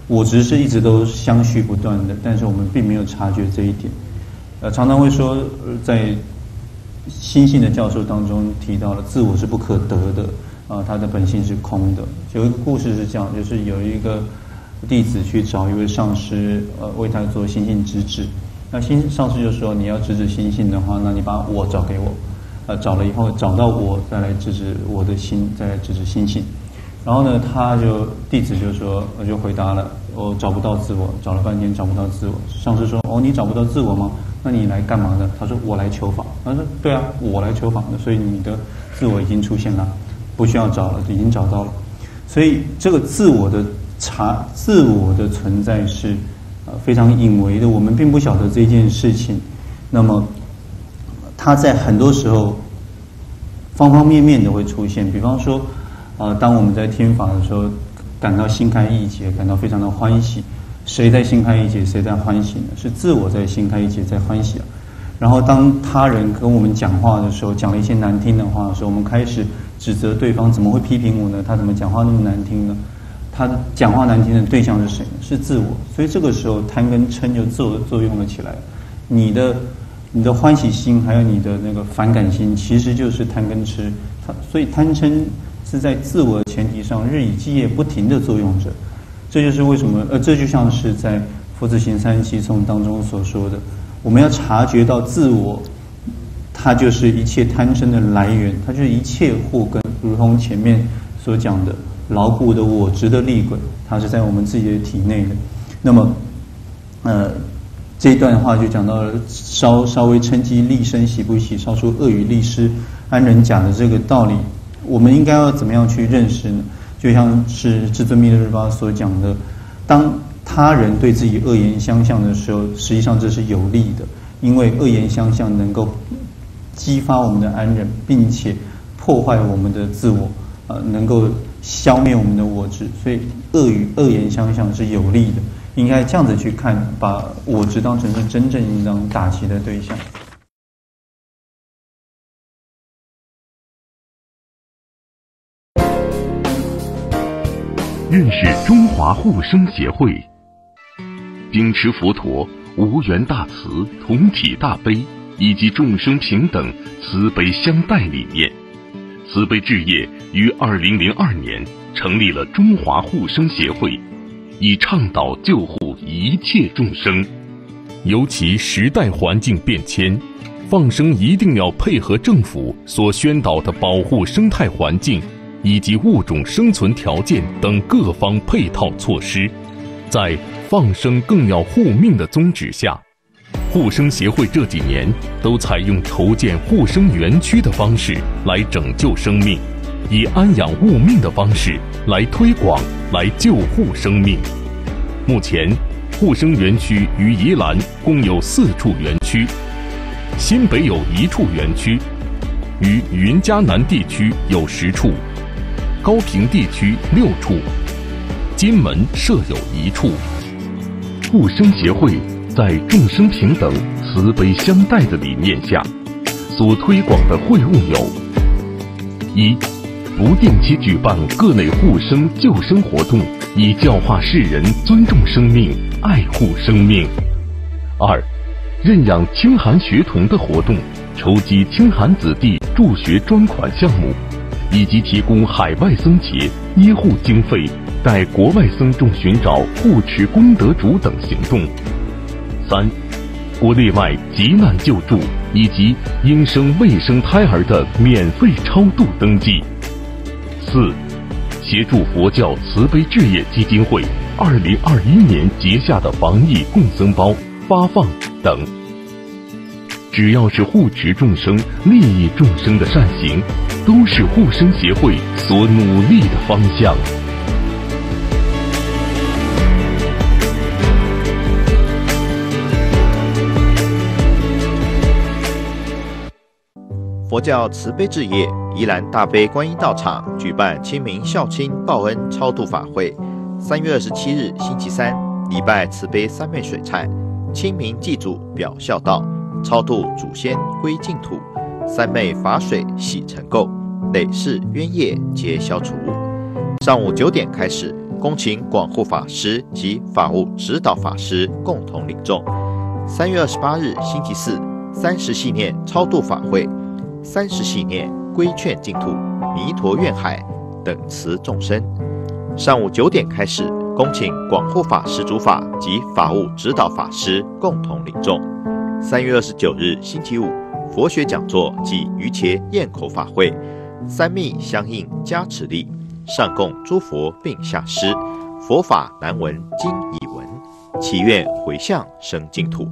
我执是一直都相续不断的，但是我们并没有察觉这一点。呃，常常会说，在心性的教授当中提到了，自我是不可得的，啊，他的本性是空的。有一个故事是这样，就是有一个弟子去找一位上师，呃，为他做心性直指。那心上师就说：“你要直指心性的话，那你把我找给我。呃，找了以后找到我，再来指指我的心，再来指指心性。然后呢，他就弟子就说，我就回答了，我找不到自我，找了半天找不到自我。上师说：哦，你找不到自我吗？那你来干嘛呢？他说：我来求法。他说：对啊，我来求法的，所以你的自我已经出现了，不需要找了，已经找到了。所以这个自我的查，自我的存在是。”呃，非常隐微的，我们并不晓得这件事情。那么，它在很多时候方方面面的会出现。比方说，呃，当我们在听法的时候，感到心开意解，感到非常的欢喜。谁在心开一节？谁在欢喜呢？是自我在心开一节，在欢喜啊。然后，当他人跟我们讲话的时候，讲了一些难听的话的时候，我们开始指责对方，怎么会批评我呢？他怎么讲话那么难听呢？他讲话难听的对象是谁？是自我，所以这个时候贪跟嗔就作作用了起来。你的你的欢喜心，还有你的那个反感心，其实就是贪跟痴。他所以贪嗔是在自我的前提上日以继夜不停的作用着。这就是为什么呃，这就像是在佛子行三七颂当中所说的，我们要察觉到自我，它就是一切贪嗔的来源，它就是一切祸根，如同前面所讲的。牢固的我执的厉鬼，它是在我们自己的体内的。那么，呃，这一段话就讲到了稍稍微称机立身喜不喜，稍出恶语立师安人讲的这个道理，我们应该要怎么样去认识呢？就像是至尊弥勒日巴所讲的，当他人对自己恶言相向的时候，实际上这是有利的，因为恶言相向能够激发我们的安忍，并且破坏我们的自我，呃，能够。消灭我们的我执，所以恶语恶言相向是有利的，应该这样子去看，把我执当成是真正应当打击的对象。是中华护生协会，秉持佛陀无缘大慈、同体大悲以及众生平等、慈悲相待理念。慈悲置业于二零零二年成立了中华护生协会，以倡导救护一切众生。尤其时代环境变迁，放生一定要配合政府所宣导的保护生态环境以及物种生存条件等各方配套措施，在放生更要护命的宗旨下。护生协会这几年都采用筹建护生园区的方式来拯救生命，以安养物命的方式来推广、来救护生命。目前，护生园区于宜兰共有四处园区，新北有一处园区，于云嘉南地区有十处，高平地区六处，金门设有一处。护生协会。在众生平等、慈悲相待的理念下，所推广的会务有：一、不定期举办各类护生救生活动，以教化世人尊重生命、爱护生命；二、认养清寒学童的活动，筹集清寒子弟助学专款项目，以及提供海外僧节医护经费，带国外僧众寻找护持功德主等行动。三、国内外急难救助以及应生未生胎儿的免费超度登记。四、协助佛教慈悲置业基金会二零二一年结下的防疫共僧包发放等。只要是护持众生、利益众生的善行，都是护生协会所努力的方向。佛教慈悲置业宜兰大悲观音道场举办清明孝亲报恩超度法会。三月二十七日星期三，礼拜慈悲三昧水忏，清明祭祖表孝道，超度祖先归净土，三昧法水洗尘垢，累世冤业皆消除。上午九点开始，恭请广护法师及法务指导法师共同领众。三月二十八日星期四，三十系念超度法会。三十系念规劝净土弥陀愿海等慈众生，上午九点开始恭请广护法师主法及法务指导法师共同领众。三月二十九日星期五，佛学讲座及于伽咽口法会，三密相应加持力，上供诸佛并下施，佛法难闻今已闻，祈愿回向生净土。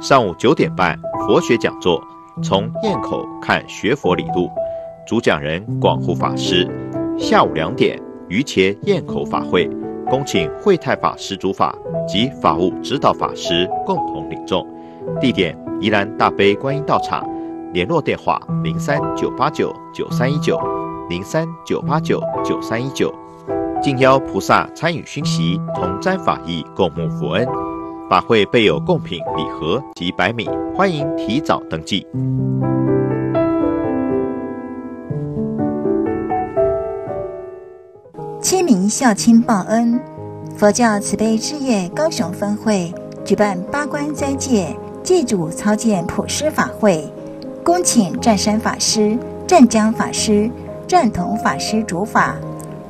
上午九点半，佛学讲座，从堰口看学佛理路，主讲人广护法师。下午两点，于伽堰口法会，恭请慧泰法师主法及法务指导法师共同领众。地点：宜兰大悲观音道场。联络电话：零三九八九九三一九零三九八九九三一九。敬邀菩萨参与熏习，同瞻法义，共沐佛恩。法会备有贡品礼盒及白米，欢迎提早登记。签名孝亲报恩，佛教慈悲之业高雄分会举办八关斋戒戒主操剑普施法会，恭请湛山法师、湛江法师、湛同法师主法，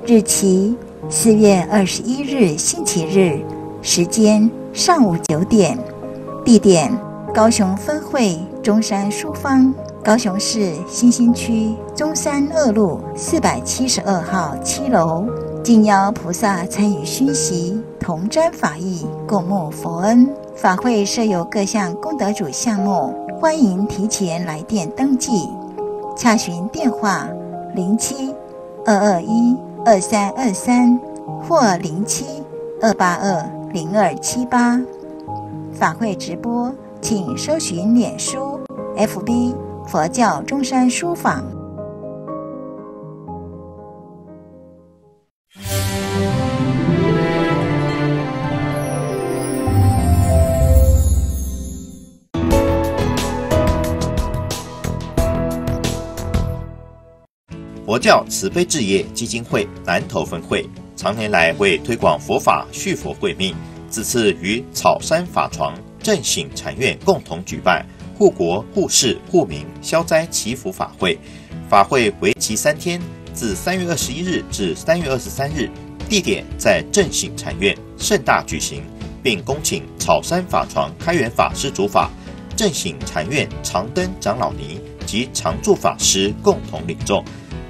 日期四月二十一日星期日，时间。上午九点，地点高雄分会中山书坊，高雄市新兴区中山二路四百七十二号七楼。敬邀菩萨参与熏习，同瞻法义，共沐佛恩。法会设有各项功德主项目，欢迎提前来电登记。洽询电话：零七二二一二三二三或零七二八二。零二七八法会直播，请搜寻脸书、FB 佛教中山书坊。佛教慈悲置业基金会南投分会。常年来为推广佛法、续佛慧命，此次与草山法床正醒禅院共同举办护国护世护民消灾祈福法会。法会为期三天，自三月二十一日至三月二十三日，地点在正醒禅院盛大举行，并恭请草山法床开元法师主法、正醒禅院长灯长老尼及常住法师共同领众。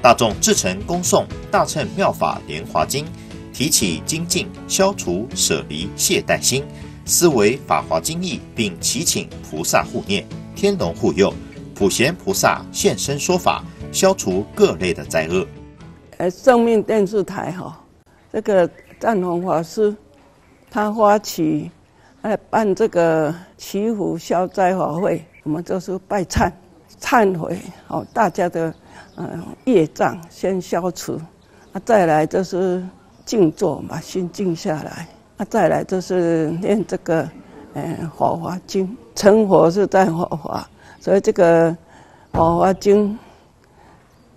大众至诚恭诵《大乘妙法莲华经》，提起精进，消除舍离懈怠心，思维法华经义，并祈请菩萨护念、天龙护佑、普贤菩萨现身说法，消除各类的灾厄。呃，生命电视台哈，这个赞宏法师他发起来办这个祈福消灾法会，我们就是拜忏、忏悔，好大家的。嗯，业障先消除，啊，再来就是静坐，把心静下来，啊，再来就是念这个，嗯，《法华经》，成佛是在法华，所以这个《法华经》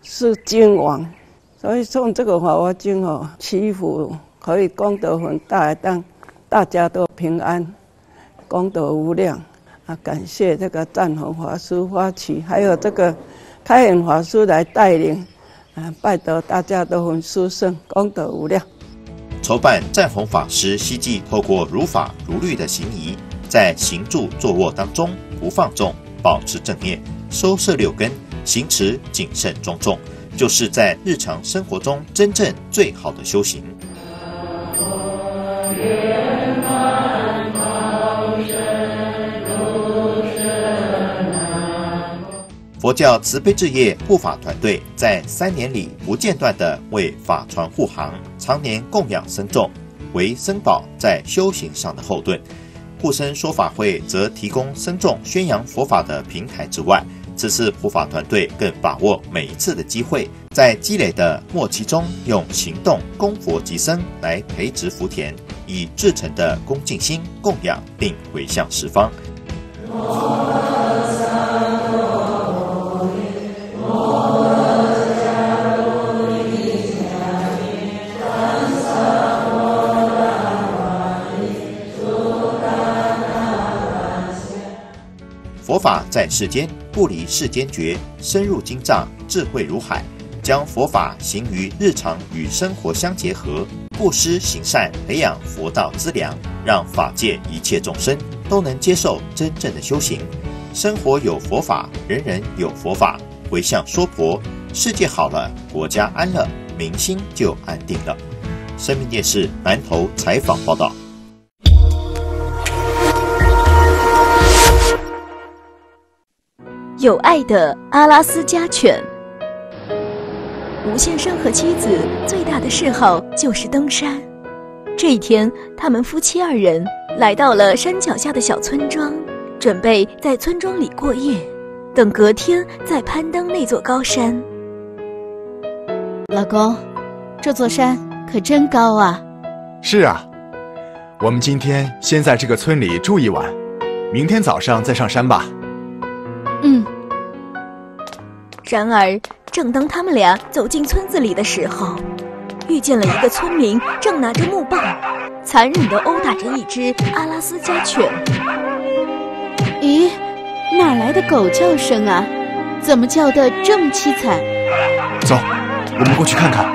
是经王，所以送这个《法华经》哦，祈福可以功德很大，让大家都平安，功德无量，啊，感谢这个赞红法师发起，还有这个。开恩法师来带领，啊，拜得大家都很殊胜，功德无量。筹办战弘法师希冀透过如法如律的行仪，在行住坐卧当中不放纵，保持正念，收摄六根，行持谨慎庄重，就是在日常生活中真正最好的修行。佛教慈悲置业护法团队在三年里不间断地为法传护航，常年供养僧众，为僧宝在修行上的后盾。护僧说法会则提供僧众宣扬佛法的平台之外，此次护法团队更把握每一次的机会，在积累的默契中，用行动供佛及僧来培植福田，以至诚的恭敬心供养，并回向十方。法在世间，不离世间觉，深入经藏，智慧如海，将佛法行于日常与生活相结合，布施行善，培养佛道资粮，让法界一切众生都能接受真正的修行，生活有佛法，人人有佛法，回向说婆，世界好了，国家安了，民心就安定了。生命电视南投采访报道。有爱的阿拉斯加犬。吴先生和妻子最大的嗜好就是登山。这一天，他们夫妻二人来到了山脚下的小村庄，准备在村庄里过夜，等隔天再攀登那座高山。老公，这座山可真高啊！是啊，我们今天先在这个村里住一晚，明天早上再上山吧。嗯。然而，正当他们俩走进村子里的时候，遇见了一个村民正拿着木棒，残忍地殴打着一只阿拉斯加犬。咦，哪来的狗叫声啊？怎么叫得这么凄惨？走，我们过去看看。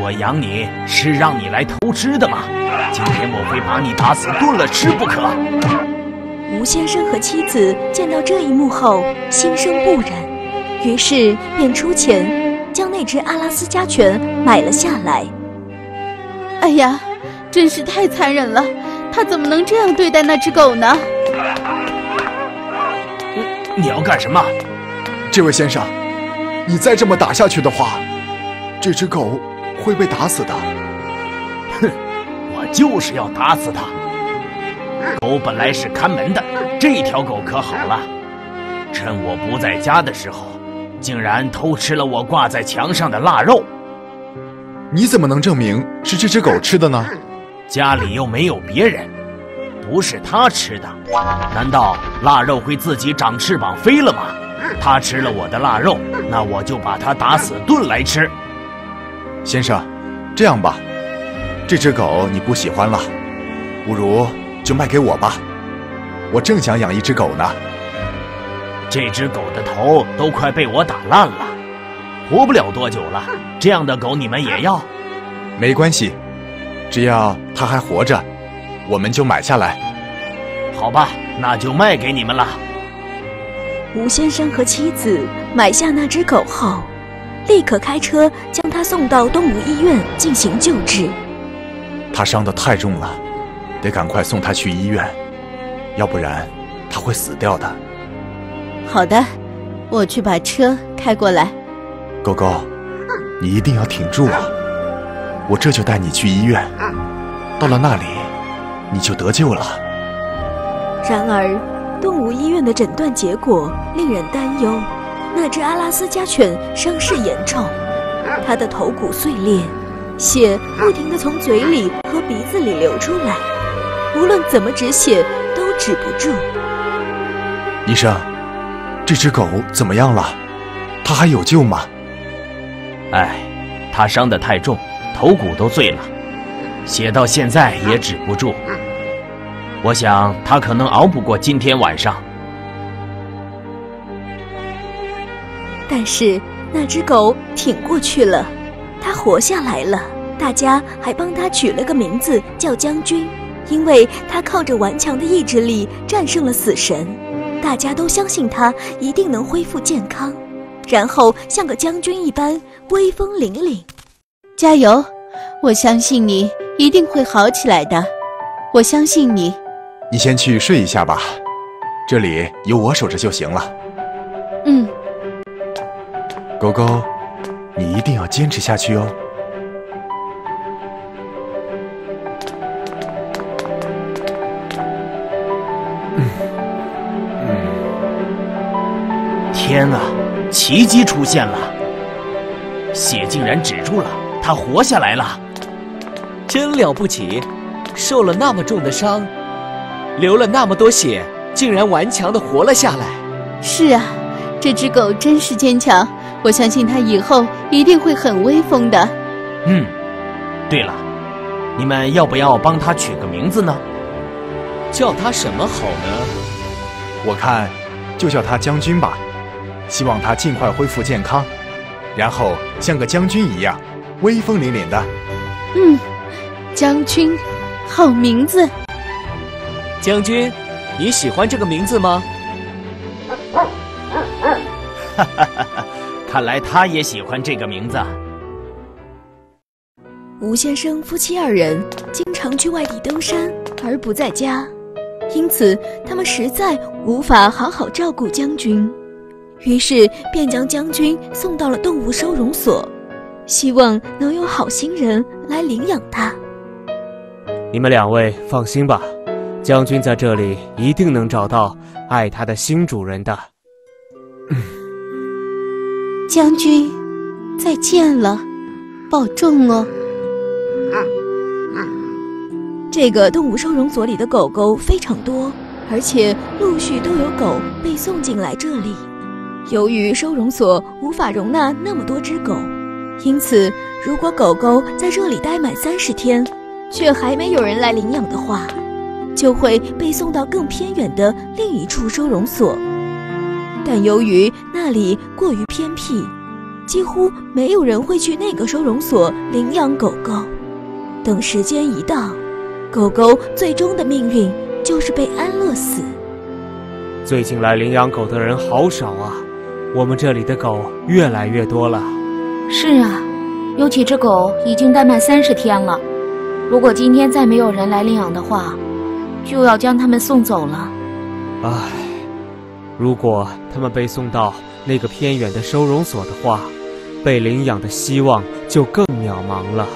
我养你是让你来偷吃的吗？今天我非把你打死炖了吃不可。吴先生和妻子见到这一幕后，心生不忍。于是便出钱将那只阿拉斯加犬买了下来。哎呀，真是太残忍了！他怎么能这样对待那只狗呢？你要干什么？这位先生，你再这么打下去的话，这只狗会被打死的。哼，我就是要打死它。狗本来是看门的，这条狗可好了，趁我不在家的时候。竟然偷吃了我挂在墙上的腊肉！你怎么能证明是这只狗吃的呢？家里又没有别人，不是它吃的，难道腊肉会自己长翅膀飞了吗？它吃了我的腊肉，那我就把它打死炖来吃。先生，这样吧，这只狗你不喜欢了，不如就卖给我吧，我正想养一只狗呢。这只狗的头都快被我打烂了，活不了多久了。这样的狗你们也要？没关系，只要它还活着，我们就买下来。好吧，那就卖给你们了。吴先生和妻子买下那只狗后，立刻开车将它送到动物医院进行救治。它伤得太重了，得赶快送它去医院，要不然它会死掉的。好的，我去把车开过来。狗狗，你一定要挺住啊！我这就带你去医院，到了那里，你就得救了。然而，动物医院的诊断结果令人担忧：那只阿拉斯加犬伤势严重，它的头骨碎裂，血不停地从嘴里和鼻子里流出来，无论怎么止血都止不住。医生。这只狗怎么样了？它还有救吗？哎，它伤得太重，头骨都碎了，血到现在也止不住。我想它可能熬不过今天晚上。但是那只狗挺过去了，它活下来了。大家还帮它取了个名字，叫将军，因为它靠着顽强的意志力战胜了死神。大家都相信他一定能恢复健康，然后像个将军一般威风凛凛。加油！我相信你一定会好起来的。我相信你。你先去睡一下吧，这里有我守着就行了。嗯。狗狗，你一定要坚持下去哦。天啊！奇迹出现了，血竟然止住了，他活下来了，真了不起！受了那么重的伤，流了那么多血，竟然顽强的活了下来。是啊，这只狗真是坚强，我相信它以后一定会很威风的。嗯，对了，你们要不要帮它取个名字呢？叫它什么好呢？我看，就叫它将军吧。希望他尽快恢复健康，然后像个将军一样威风凛凛的。嗯，将军，好名字。将军，你喜欢这个名字吗？哈哈哈哈，看来他也喜欢这个名字。吴先生夫妻二人经常去外地登山而不在家，因此他们实在无法好好照顾将军，于是便将将军送到了动物收容所，希望能有好心人来领养他。你们两位放心吧，将军在这里一定能找到爱他的新主人的。将军，再见了，保重哦。这个动物收容所里的狗狗非常多，而且陆续都有狗被送进来这里。由于收容所无法容纳那么多只狗，因此如果狗狗在这里待满三十天，却还没有人来领养的话，就会被送到更偏远的另一处收容所。但由于那里过于偏僻，几乎没有人会去那个收容所领养狗狗。等时间一到，狗狗最终的命运就是被安乐死。最近来领养狗的人好少啊，我们这里的狗越来越多了。是啊，有几只狗已经待满三十天了。如果今天再没有人来领养的话，就要将它们送走了。唉，如果它们被送到那个偏远的收容所的话，被领养的希望就更渺茫了。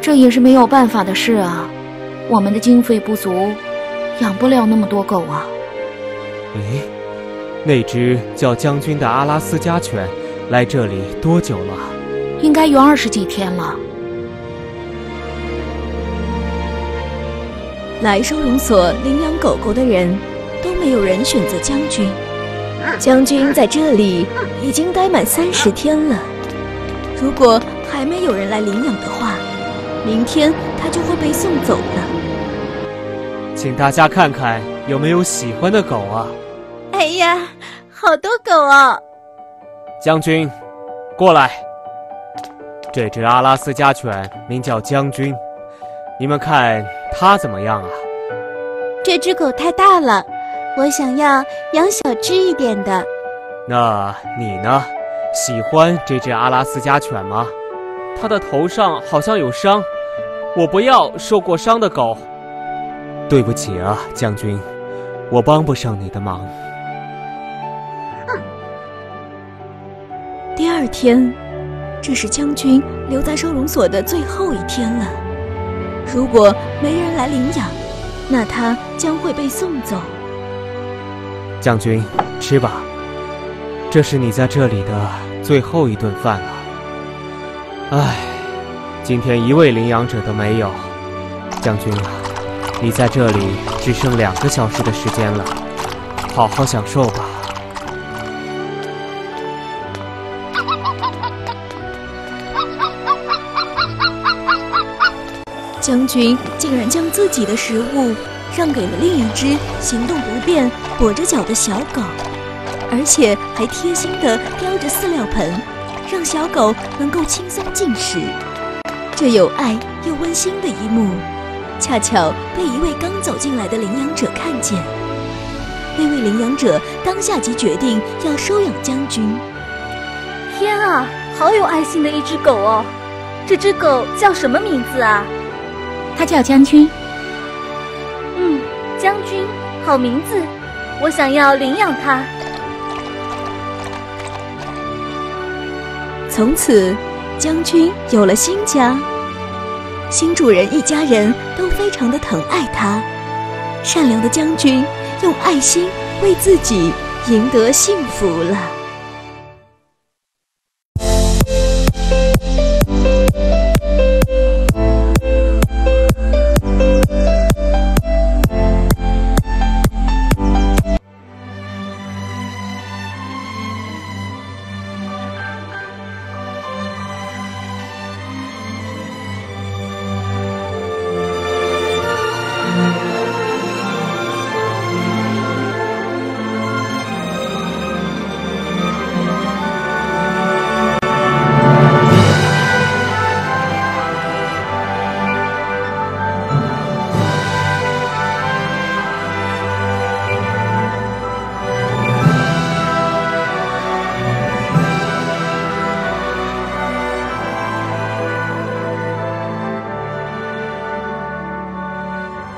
这也是没有办法的事啊，我们的经费不足，养不了那么多狗啊。诶，那只叫将军的阿拉斯加犬来这里多久了？应该有二十几天了。来收容所领养狗狗的人都没有人选择将军。将军在这里已经待满三十天了，如果还没有人来领养的话，明天他就会被送走了。请大家看看有没有喜欢的狗啊！哎呀，好多狗哦！将军，过来。这只阿拉斯加犬名叫将军，你们看它怎么样啊？这只狗太大了，我想要养小只一点的。那你呢？喜欢这只阿拉斯加犬吗？它的头上好像有伤，我不要受过伤的狗。对不起啊，将军，我帮不上你的忙。二天，这是将军留在收容所的最后一天了。如果没人来领养，那他将会被送走。将军，吃吧，这是你在这里的最后一顿饭了。唉，今天一位领养者都没有。将军啊，你在这里只剩两个小时的时间了，好好享受吧。将军竟然将自己的食物让给了另一只行动不便、跛着脚的小狗，而且还贴心地叼着饲料盆，让小狗能够轻松进食。这有爱又温馨的一幕，恰巧被一位刚走进来的领养者看见。那位领养者当下即决定要收养将军。天啊，好有爱心的一只狗哦！这只狗叫什么名字啊？它叫将军。嗯，将军，好名字，我想要领养它。从此，将军有了新家，新主人一家人都非常的疼爱他。善良的将军用爱心为自己赢得幸福了。